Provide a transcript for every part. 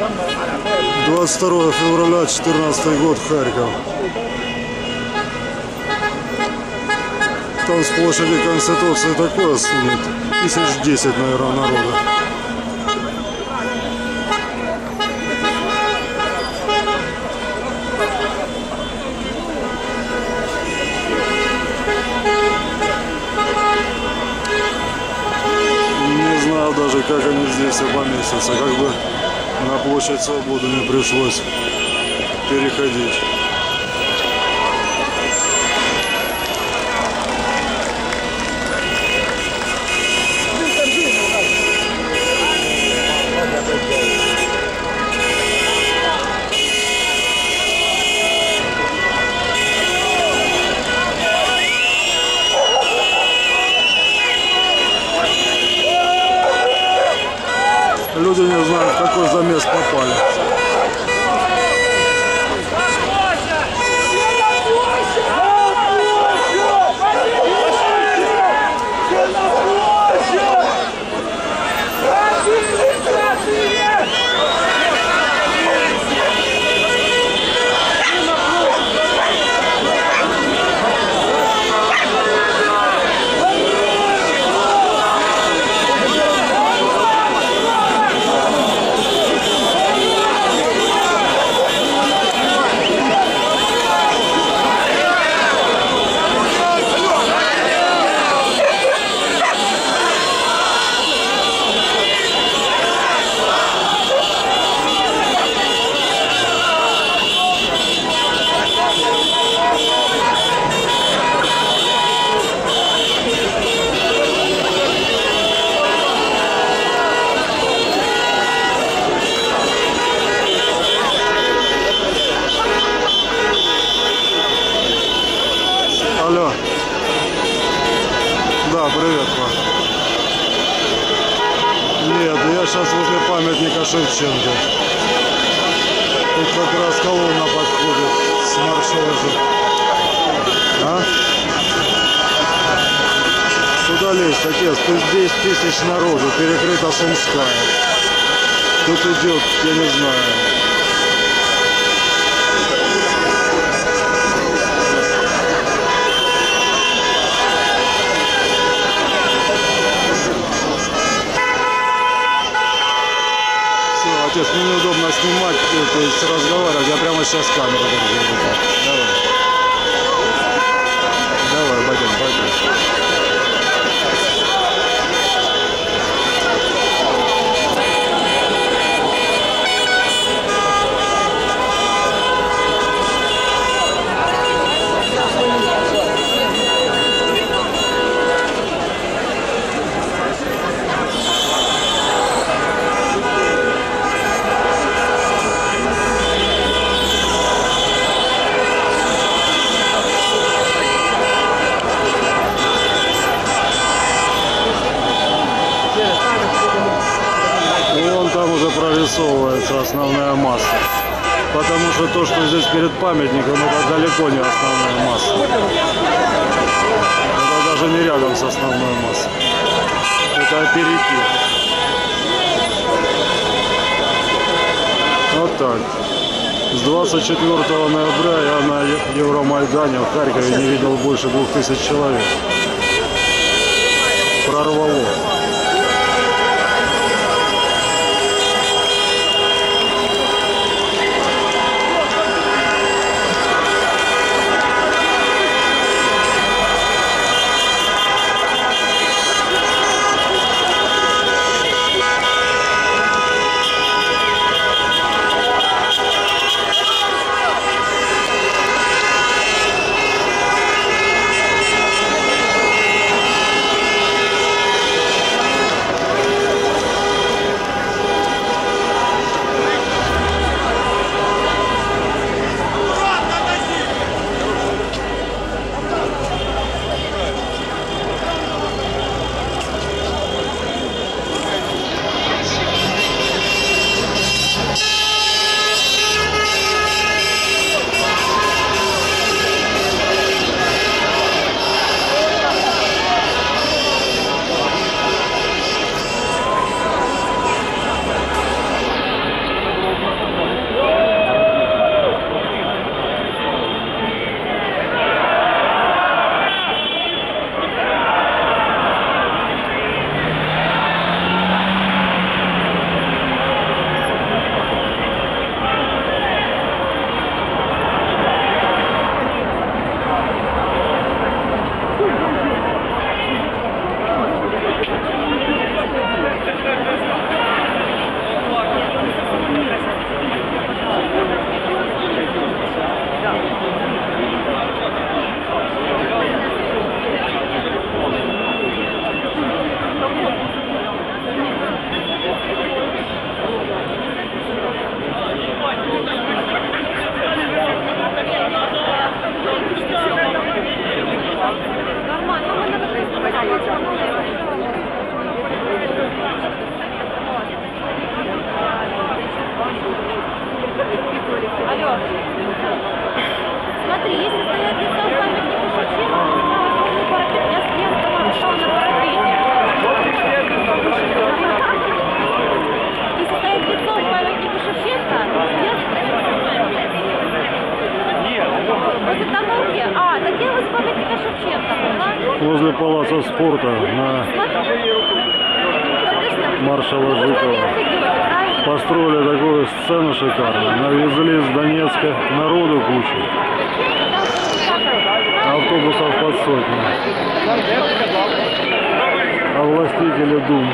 22 февраля 2014 год, Харьков. Там с площади Конституции такое судит. Тысяч десять, наверное, народа. Не знаю даже, как они здесь все поместятся. Как бы на площадь свободы не пришлось переходить. Люди не знают, в какой замес попали. Колонна подходит с маршрутом. А? Сюда лезть, отец, тут 10 тысяч народу, перекрыта Сумская. Тут идет, я не знаю, Отец, мне неудобно снимать, э, то есть разговаривать. Я прямо сейчас камеру держу. Давай. Давай, пойдем, пойдем. Основная масса. Потому что то, что здесь перед памятником, это далеко не основная масса. Это даже не рядом с основной массой. Это аперитив. Вот так. С 24 ноября я на Евромайдане в Харькове не видел больше двух тысяч человек. Прорвало. Палаца спорта на маршала Жукова. Построили такую сцену шикарную. Навезли с Донецка народу кучу. Автобусов под сотни, А властители Дум,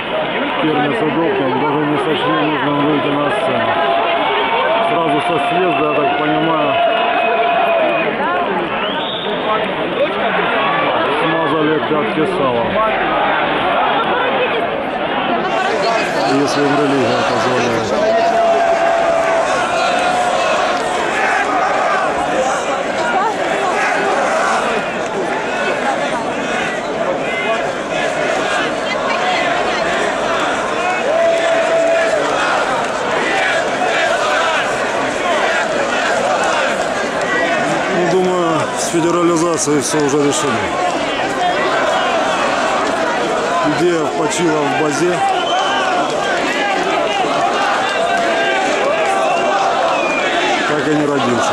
Пермица Доктор, даже не сочли нужным выйти на сцену. Сразу со съезда, я так понимаю, смазали пятки салом. Если им религия позволяет. Ну, федерализацией все уже решено. Идея почила в базе. Так и не родившись.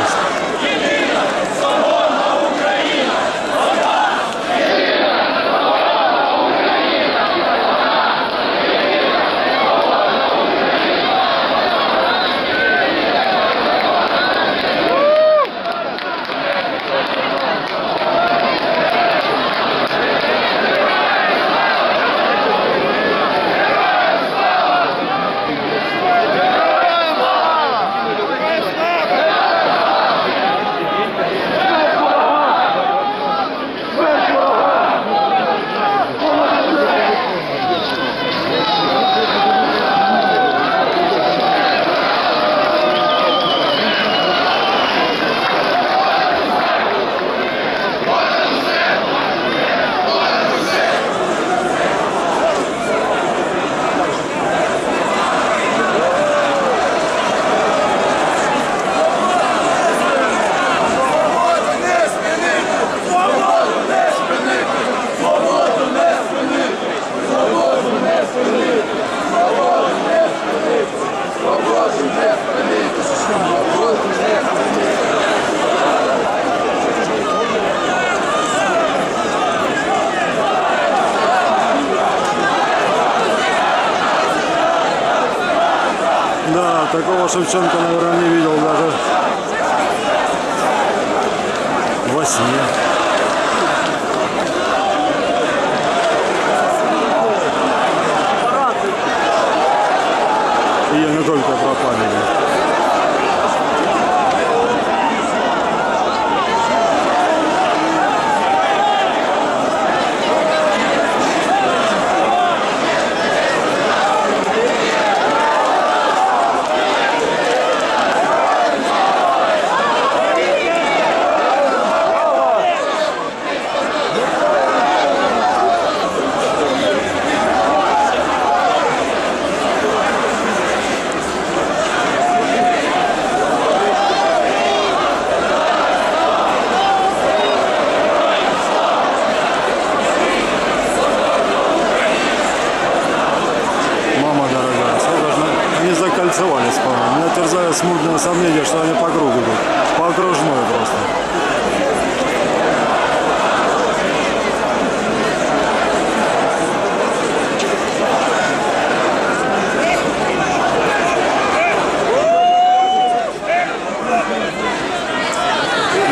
Да, такого Шевченко, наверное, не видел даже во сне. Закольцевались, по-моему. Меня терзает смутное сомнение, что они по кругу идут. По окружной просто.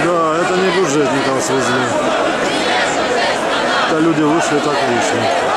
Да, это не бюджетников свезли. Это люди вышли, так вышли.